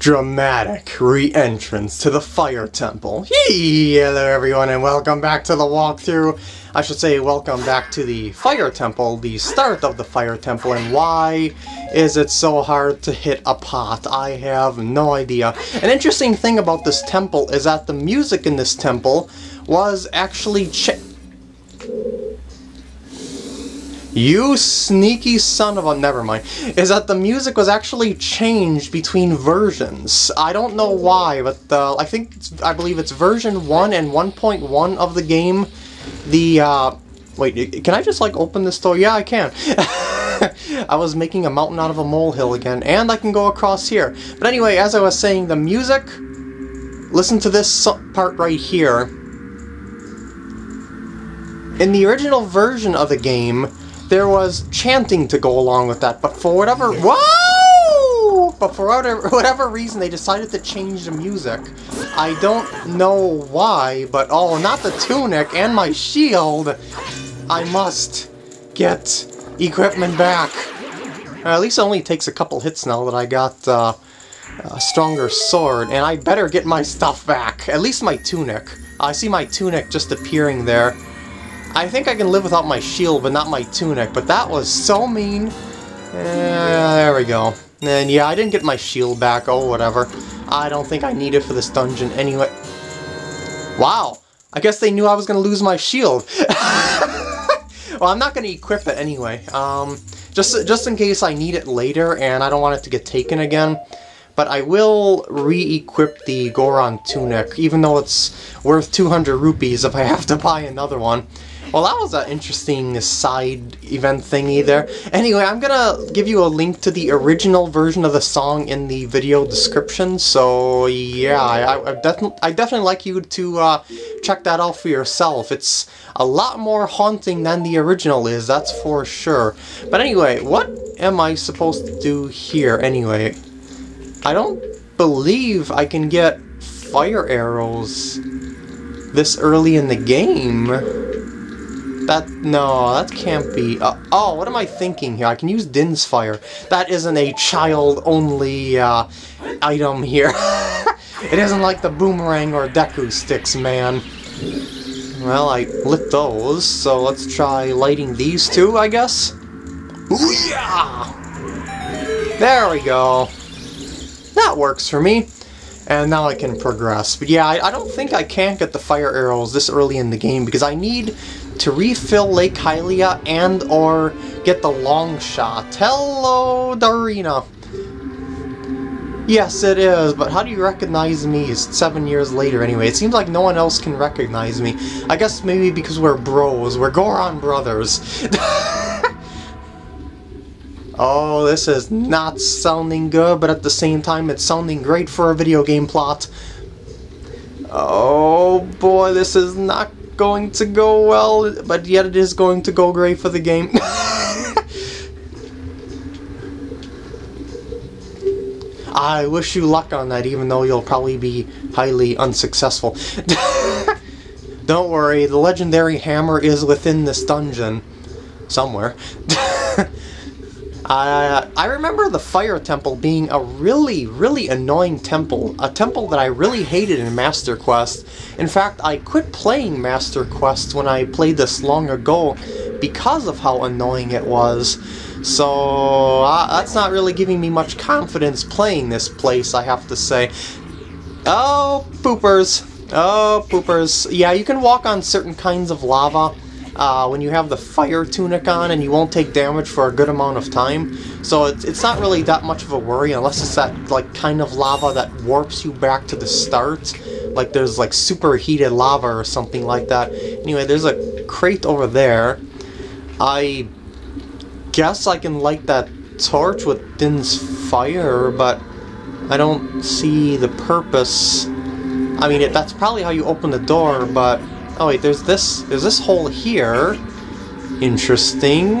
dramatic re-entrance to the Fire Temple. Hello everyone and welcome back to the walkthrough. I should say welcome back to the Fire Temple, the start of the Fire Temple, and why is it so hard to hit a pot? I have no idea. An interesting thing about this temple is that the music in this temple was actually you sneaky son of a... never mind. Is that the music was actually changed between versions. I don't know why, but uh, I think... I believe it's version 1 and 1.1 of the game. The, uh... Wait, can I just, like, open this door? Yeah, I can. I was making a mountain out of a molehill again, and I can go across here. But anyway, as I was saying, the music... Listen to this part right here. In the original version of the game, there was chanting to go along with that, but for whatever... Whoa! But for whatever, whatever reason, they decided to change the music. I don't know why, but oh, not the tunic and my shield! I must get equipment back. at least it only takes a couple hits now that I got uh, a stronger sword, and I better get my stuff back. At least my tunic. I see my tunic just appearing there. I think I can live without my shield, but not my tunic, but that was so mean. Uh, there we go. And yeah, I didn't get my shield back, oh whatever. I don't think I need it for this dungeon anyway. Wow, I guess they knew I was going to lose my shield. well, I'm not going to equip it anyway. Um, just, just in case I need it later and I don't want it to get taken again. But I will re-equip the Goron tunic, even though it's worth 200 rupees if I have to buy another one. Well, that was an interesting side event thingy there. Anyway, I'm gonna give you a link to the original version of the song in the video description, so yeah, I, I, definitely, I definitely like you to uh, check that out for yourself. It's a lot more haunting than the original is, that's for sure. But anyway, what am I supposed to do here anyway? I don't believe I can get fire arrows this early in the game. That, no, that can't be. Uh, oh, what am I thinking here? I can use Din's Fire. That isn't a child-only uh, item here. it isn't like the boomerang or Deku sticks, man. Well, I lit those, so let's try lighting these two, I guess. Ooh, yeah! There we go. That works for me. And now I can progress. But yeah, I, I, don't think I can get the fire arrows this early in the game because I need to refill Lake Hylia and or get the long shot. Hello, Darunia. Yes, it is, but how do you recognize me seven years later anyway? It seems like no one else can recognize me. I guess maybe because we're bros. We're Goron brothers. oh, this is not sounding good, but at the same time it's sounding great for a video game plot. Oh boy, this is not going to go well, but yet it is going to go great for the game. I wish you luck on that, even though you'll probably be highly unsuccessful. Don't worry, the legendary hammer is within this dungeon. Somewhere. I remember the Fire Temple being a really, really annoying temple. A temple that I really hated in Master Quest. In fact, I quit playing Master Quest when I played this long ago because of how annoying it was. So, uh, that's not really giving me much confidence playing this place, I have to say. Oh, poopers. Oh, poopers. Yeah, you can walk on certain kinds of lava uh, when you have the fire tunic on and you won't take damage for a good amount of time. So it's, it's not really that much of a worry unless it's that like kind of lava that warps you back to the start. Like there's like superheated lava or something like that. Anyway, there's a crate over there. I guess I can light that torch with Din's fire, but I don't see the purpose. I mean, it, that's probably how you open the door, but Oh wait, there's this, there's this hole here. Interesting.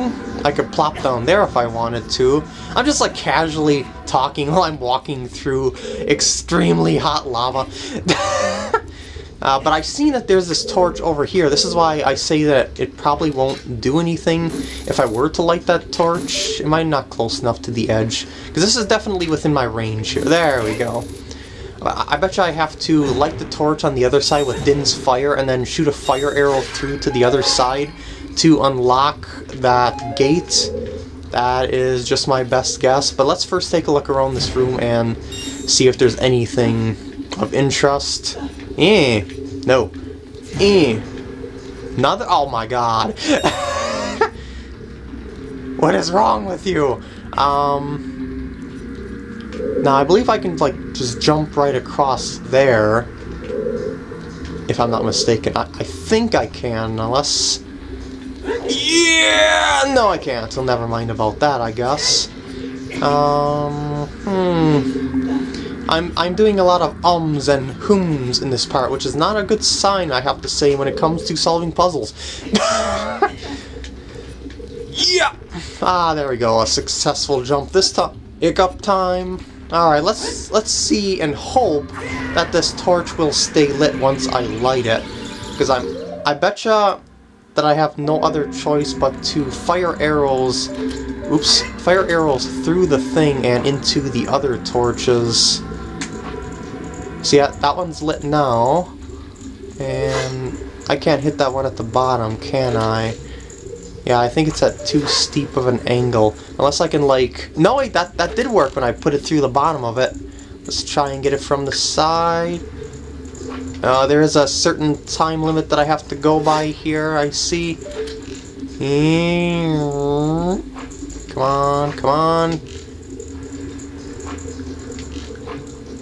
I could plop down there if I wanted to. I'm just like casually talking while I'm walking through extremely hot lava. Uh, but I've seen that there's this torch over here. This is why I say that it probably won't do anything if I were to light that torch. Am I not close enough to the edge? Because this is definitely within my range here. There we go. I bet you I have to light the torch on the other side with Din's fire and then shoot a fire arrow through to the other side to unlock that gate. That is just my best guess. But let's first take a look around this room and see if there's anything of interest. Eh. No. Eh. Another. Oh my god. what is wrong with you? Um. Now, I believe I can, like, just jump right across there. If I'm not mistaken. I, I think I can, unless... Yeah! No, I can't. So never mind about that, I guess. Um... Hmm... I'm, I'm doing a lot of ums and hums in this part, which is not a good sign, I have to say, when it comes to solving puzzles. yeah! Ah, there we go, a successful jump this time. Hiccup time. Alright, let's let's see and hope that this torch will stay lit once I light it. Because I'm I betcha that I have no other choice but to fire arrows oops, fire arrows through the thing and into the other torches. See that that one's lit now. And I can't hit that one at the bottom, can I? Yeah, I think it's at too steep of an angle. Unless I can like... No, wait, that, that did work when I put it through the bottom of it. Let's try and get it from the side. Uh, there is a certain time limit that I have to go by here, I see. Come on, come on.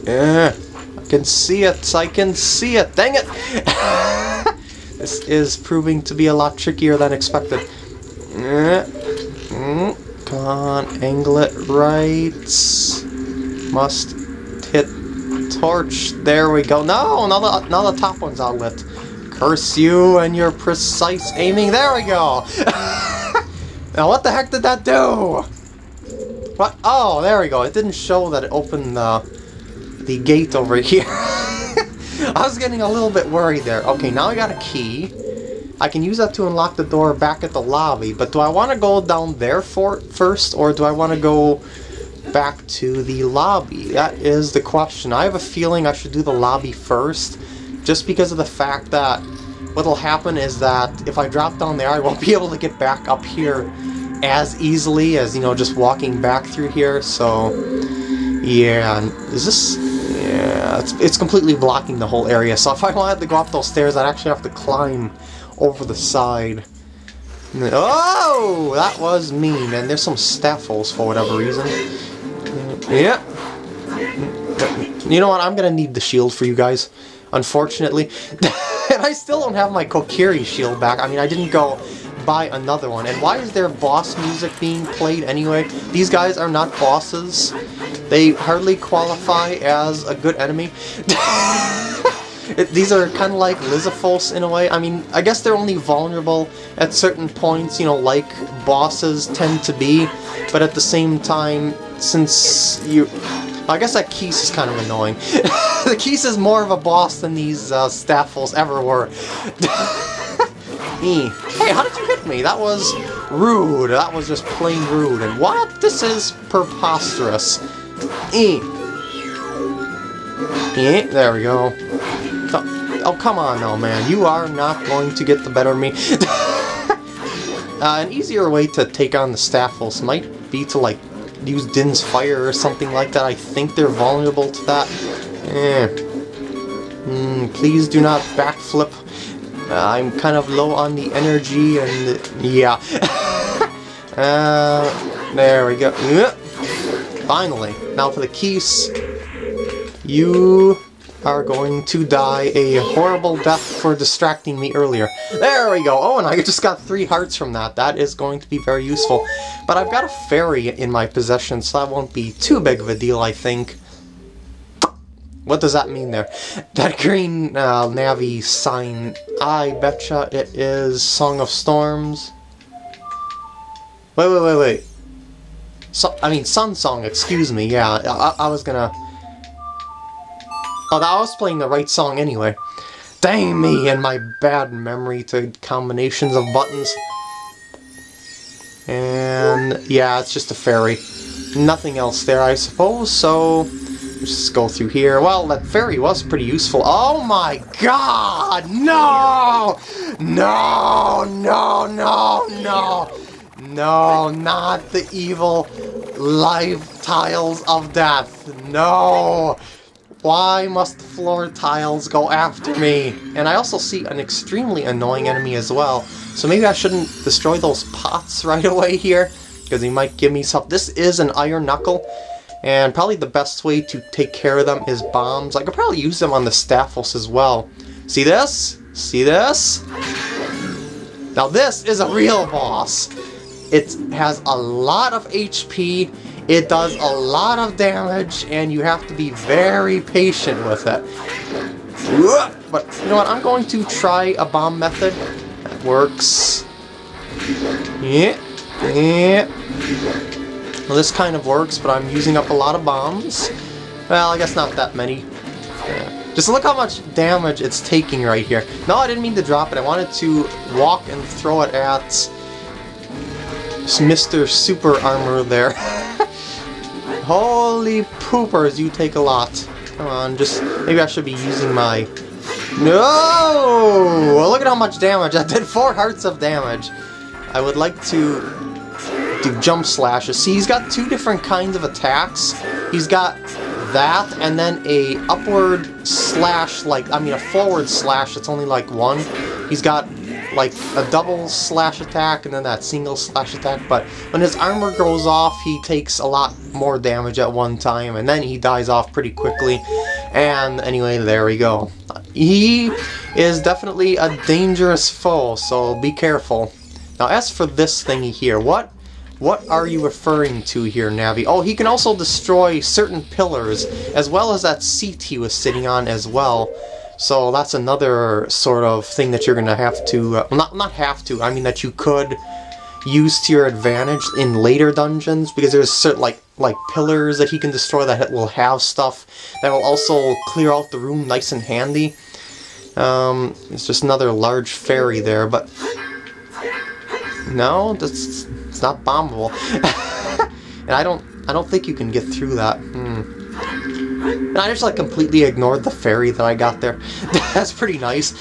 Yeah, I can see it, I can see it, dang it! this is proving to be a lot trickier than expected. Come on, angle it right. Must hit torch. There we go. No, now the, the top one's outlit. Curse you and your precise aiming. There we go. now what the heck did that do? What? Oh, there we go. It didn't show that it opened the, the gate over here. I was getting a little bit worried there. Okay, now I got a key. I can use that to unlock the door back at the lobby, but do I want to go down there for first, or do I want to go back to the lobby? That is the question. I have a feeling I should do the lobby first, just because of the fact that what'll happen is that if I drop down there, I won't be able to get back up here as easily as, you know, just walking back through here, so... Yeah, is this... Yeah, it's, it's completely blocking the whole area, so if I wanted to go up those stairs, I'd actually have to climb over the side. Oh, that was mean. And there's some staffles for whatever reason. Yep. You know what? I'm gonna need the shield for you guys. Unfortunately. and I still don't have my Kokiri shield back. I mean, I didn't go buy another one. And why is there boss music being played anyway? These guys are not bosses. They hardly qualify as a good enemy. It, these are kind of like Lizalfos in a way. I mean, I guess they're only vulnerable at certain points, you know, like bosses tend to be. But at the same time, since you... I guess that Keese is kind of annoying. the Keese is more of a boss than these uh, Staffles ever were. hey, how did you hit me? That was rude. That was just plain rude. And what? This is preposterous. E. Yeah, there we go. Oh, come on now, man. You are not going to get the better of me. uh, an easier way to take on the Staffles might be to, like, use Din's Fire or something like that. I think they're vulnerable to that. Eh. Mm, please do not backflip. Uh, I'm kind of low on the energy and... The, yeah. uh, there we go. Finally. Now for the keys. You are going to die a horrible death for distracting me earlier. There we go. Oh, and I just got three hearts from that. That is going to be very useful. But I've got a fairy in my possession, so that won't be too big of a deal, I think. What does that mean there? That green uh, Navi sign, I betcha it is Song of Storms. Wait, wait, wait, wait. So, I mean, Sun Song, excuse me, yeah, I, I was gonna... Oh, I was playing the right song anyway. Dang me and my bad memory to combinations of buttons. And yeah, it's just a fairy. Nothing else there, I suppose, so let's just go through here. Well, that fairy was pretty useful. Oh my god! No! No, no, no, no! No, not the evil live tiles of death. No! Why must floor tiles go after me? And I also see an extremely annoying enemy as well. So maybe I shouldn't destroy those pots right away here, because he might give me some... This is an Iron Knuckle, and probably the best way to take care of them is bombs. I could probably use them on the Stalfos as well. See this? See this? Now this is a real boss. It has a lot of HP, it does a lot of damage, and you have to be very patient with it. But you know what, I'm going to try a bomb method that works. Yeah, yeah. Well, this kind of works, but I'm using up a lot of bombs. Well, I guess not that many. Yeah. Just look how much damage it's taking right here. No, I didn't mean to drop it. I wanted to walk and throw it at Mr. Super Armor there. Holy poopers, you take a lot. Come on, just... Maybe I should be using my... No! Well, look at how much damage. I did four hearts of damage. I would like to do jump slashes. See, he's got two different kinds of attacks. He's got that, and then a upward slash, like, I mean a forward slash It's only like one. He's got like a double slash attack and then that single slash attack, but when his armor goes off, he takes a lot more damage at one time, and then he dies off pretty quickly. And anyway, there we go. He is definitely a dangerous foe, so be careful. Now, as for this thingy here, what what are you referring to here, Navi? Oh, he can also destroy certain pillars, as well as that seat he was sitting on as well. So that's another sort of thing that you're going to have to, uh, not, not have to, I mean that you could use to your advantage in later dungeons, because there's certain, like, like pillars that he can destroy that will have stuff that will also clear out the room nice and handy. Um, it's just another large fairy there, but no, that's it's not bombable. and I don't I don't think you can get through that. I just like completely ignored the fairy that I got there. That's pretty nice.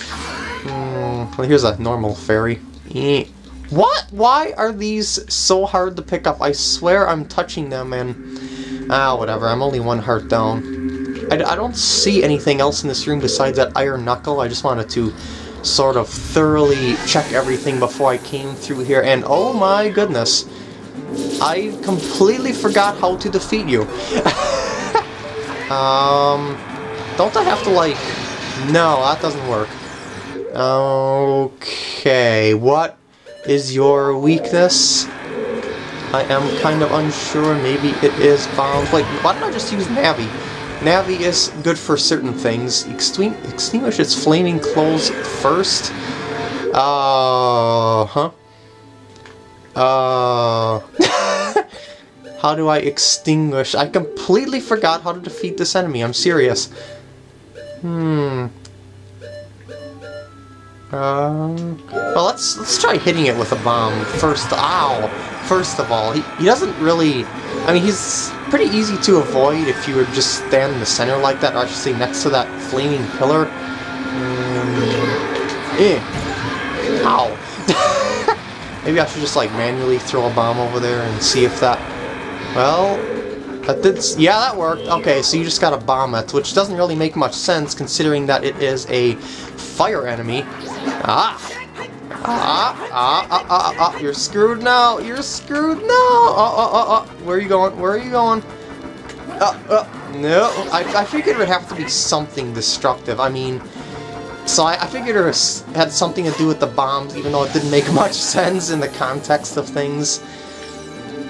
Mm, well, here's a normal fairy. Eh. What? Why are these so hard to pick up? I swear I'm touching them and... Ah, whatever. I'm only one heart down. I, I don't see anything else in this room besides that iron knuckle. I just wanted to sort of thoroughly check everything before I came through here. And oh my goodness. I completely forgot how to defeat you. Um, don't I have to, like... No, that doesn't work. Okay, what is your weakness? I am kind of unsure. Maybe it is bombs. Like, why don't I just use Navi? Navi is good for certain things. extinguish its flaming clothes first. Uh, huh? Uh... How do I extinguish? I completely forgot how to defeat this enemy. I'm serious. Hmm. Um, well, let's let's try hitting it with a bomb first. Ow! First of all, he, he doesn't really... I mean, he's pretty easy to avoid if you would just stand in the center like that, or I should say next to that flaming pillar. Um, eh. Ow. Maybe I should just, like, manually throw a bomb over there and see if that well, that did... Yeah, that worked. Okay, so you just got a bomb it, which doesn't really make much sense considering that it is a fire enemy. Ah! Ah, ah, ah, ah, ah, you're screwed now, you're screwed now! Oh, oh, oh, oh, where are you going, where are you going? Uh, uh, no, I, I figured it would have to be something destructive, I mean, so I, I figured it had something to do with the bombs, even though it didn't make much sense in the context of things.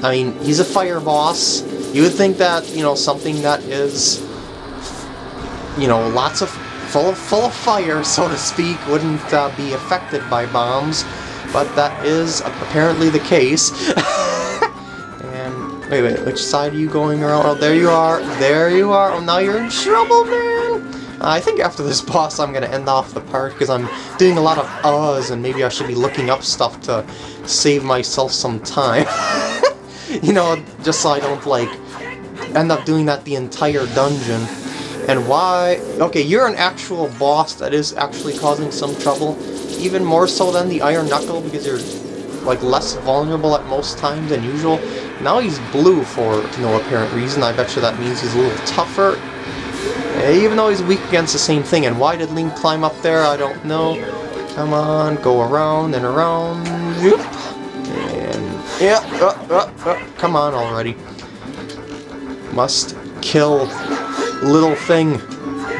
I mean, he's a fire boss. You would think that, you know, something that is, you know, lots of, full of, full of fire, so to speak, wouldn't uh, be affected by bombs, but that is apparently the case. and, wait, wait, which side are you going around? Oh, there you are, there you are. Oh, now you're in trouble, man! I think after this boss I'm gonna end off the part because I'm doing a lot of uhs and maybe I should be looking up stuff to save myself some time. you know, just so I don't like end up doing that the entire dungeon. And why? Okay, you're an actual boss that is actually causing some trouble. Even more so than the Iron Knuckle because you're like less vulnerable at most times than usual. Now he's blue for no apparent reason. I bet you that means he's a little tougher. Eh, even though he's weak against the same thing. And why did Link climb up there? I don't know. Come on, go around and around. And yeah, uh, uh, uh, come on already. Must kill little thing.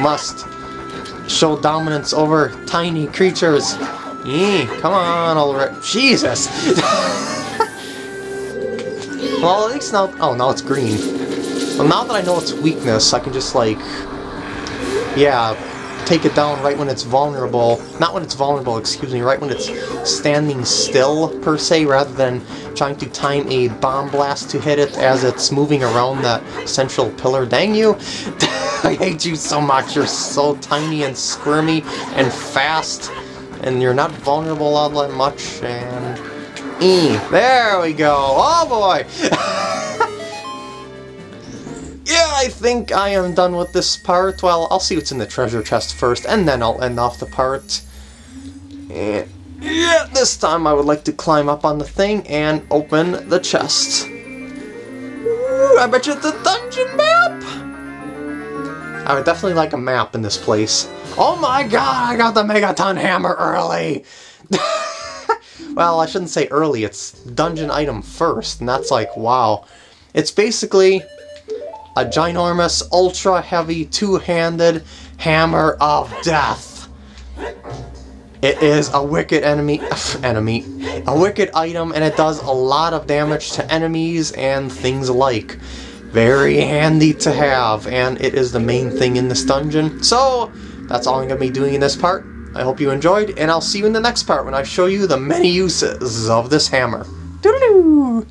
Must show dominance over tiny creatures. Eee, come on already. Jesus! well, at least now... Oh, now it's green. Well, now that I know its weakness, I can just, like... Yeah, take it down right when it's vulnerable. Not when it's vulnerable, excuse me, right when it's standing still, per se, rather than trying to time a bomb blast to hit it as it's moving around that central pillar. Dang you! I hate you so much. You're so tiny and squirmy and fast, and you're not vulnerable all that much, and... E. There we go! Oh boy! I think I am done with this part. Well, I'll see what's in the treasure chest first, and then I'll end off the part. Yeah, this time I would like to climb up on the thing and open the chest. Ooh, I bet you it's a dungeon map! I would definitely like a map in this place. Oh my god, I got the Megaton Hammer early! well, I shouldn't say early, it's dungeon item first, and that's like, wow. It's basically a ginormous, ultra-heavy, two-handed hammer of death. It is a wicked enemy, enemy, a wicked item, and it does a lot of damage to enemies and things alike. Very handy to have, and it is the main thing in this dungeon. So, that's all I'm going to be doing in this part. I hope you enjoyed, and I'll see you in the next part when I show you the many uses of this hammer. Doodaloo!